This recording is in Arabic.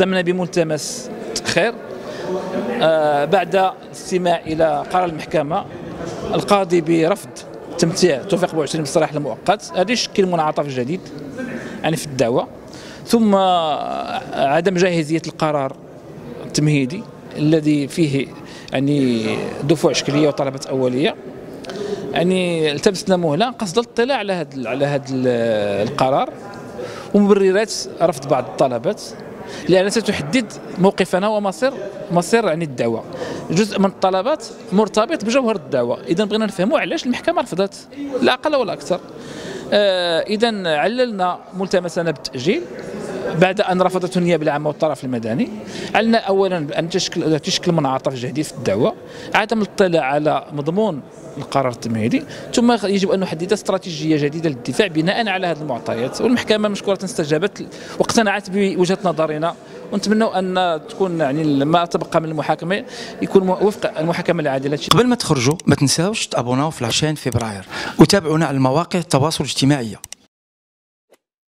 تقدمنا بملتمس. تاخير آه بعد الاستماع إلى قرار المحكمة القاضي برفض تمتيع توفيق بوعشرين بالصلاح المؤقت. هذا يشكل منعطف جديد يعني في الدعوة. ثم عدم جاهزية القرار التمهيدي الذي فيه يعني دفوع اشكاليه وطلبات أولية. يعني التمسنا مهله قصد الاطلاع على هذا على هذا القرار. ومبررات رفض بعض الطلبات. لأنها ستحدد موقفنا ومصير مصير يعني الدعوة. جزء من الطلبات مرتبط بجوهر الدعوة. إذا بغينا نفهموا علاش المحكمة رفضت لا أقل ولا أكثر. آه إذا عللنا ملتمسنا بالتأجيل. بعد أن رفضته النيابة العامة والطرف المدني علنا اولا أن تشكل تشكل منعطف جديد في الدعوة عدم الاطلاع على مضمون القرار التمهيدي ثم يجب أن نحدد استراتيجية جديدة للدفاع بناء على هذه المعطيات. والمحكمة مشكورة استجابت واقتنعت بوجهة نظرنا ونتمنوا أن تكون يعني ما تبقى من المحاكمة يكون وفق المحاكمة العادلة. قبل ما تخرجوا ما تنساوش تابوناو في 20 فبراير وتابعونا على المواقع التواصل الاجتماعي.